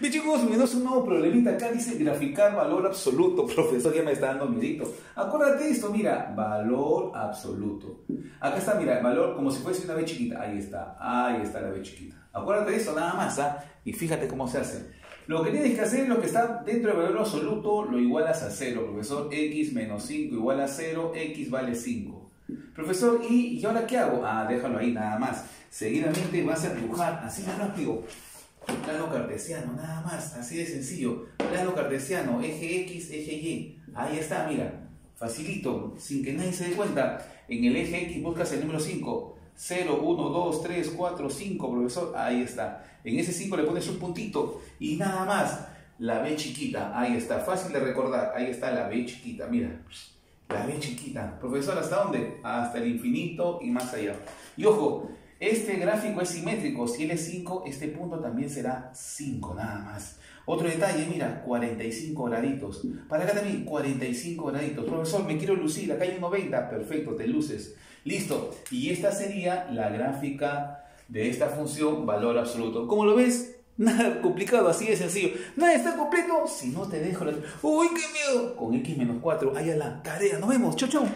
Bien chicos, a un nuevo problemita. Acá dice graficar valor absoluto. Profesor, ya me está dando miedito. Acuérdate de esto, mira, valor absoluto. Acá está, mira, valor como si fuese una B chiquita. Ahí está, ahí está la B chiquita. Acuérdate de esto nada más, ¿ah? Y fíjate cómo se hace. Lo que tienes que hacer es lo que está dentro del valor absoluto, lo igualas a 0. Profesor, x menos 5 igual a 0, x vale 5. Profesor, ¿y, ¿y ahora qué hago? Ah, déjalo ahí nada más. Seguidamente vas a dibujar así de rápido Plano cartesiano, nada más, así de sencillo. Plano cartesiano, eje X, eje Y. Ahí está, mira. Facilito, sin que nadie se dé cuenta. En el eje X buscas el número 5. 0, 1, 2, 3, 4, 5, profesor. Ahí está. En ese 5 le pones un puntito y nada más. La B chiquita, ahí está. Fácil de recordar. Ahí está la B chiquita, mira. La B chiquita. Profesor, ¿hasta dónde? Hasta el infinito y más allá. Y ojo, este gráfico es simétrico, si él es 5, este punto también será 5 nada más. Otro detalle, mira, 45 graditos. Para acá también, 45 graditos. Profesor, me quiero lucir, acá hay un 90, perfecto, te luces. Listo, y esta sería la gráfica de esta función valor absoluto. ¿Cómo lo ves? Nada complicado, así de sencillo. Nada está completo si no te dejo la... ¡Uy, qué miedo! Con x menos 4, ahí a la tarea. Nos vemos, chau chau.